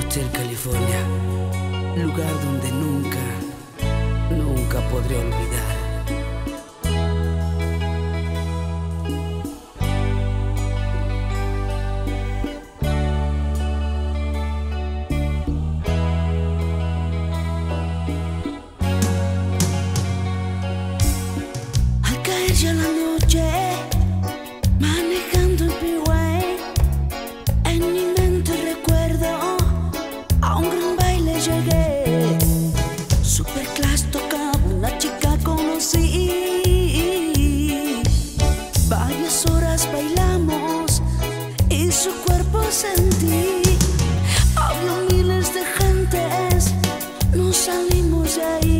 Hotel California, lugar donde nunca, nunca podré olvidar. Al caer ya la noche, manejando llegué. Superclass tocaba una chica conocí. Varias horas bailamos y su cuerpo sentí. Había miles de gentes, nos salimos de ahí.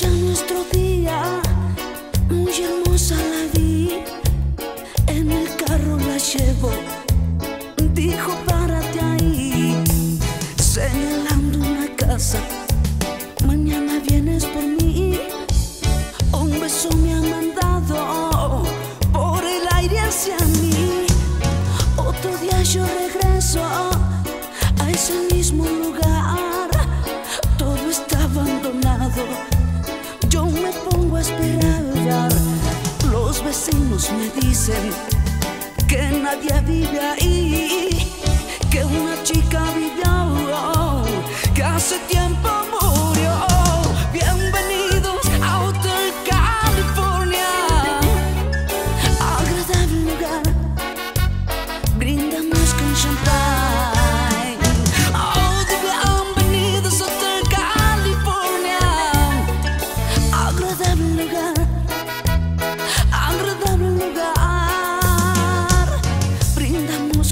Ya nuestro día, muy hermosa la vi. Llevo, dijo párate ahí, señalando una casa. Mañana vienes por mí. Un beso me ha mandado por el aire hacia mí. Otro día yo regreso a ese mismo lugar. Todo está abandonado. Yo me pongo a esperar. Los vecinos me dicen que nadie vive ahí. Que una chica vivió, que hace tiempo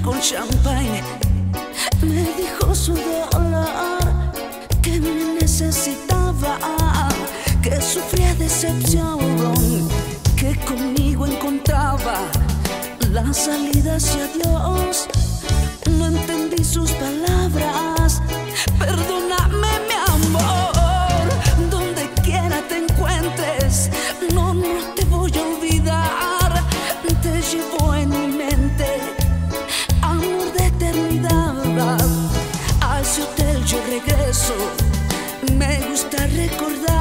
Con champagne. Me dijo su dolor que me necesitaba, que sufría decepción, que conmigo encontraba la salida hacia Dios. Me gusta recordar.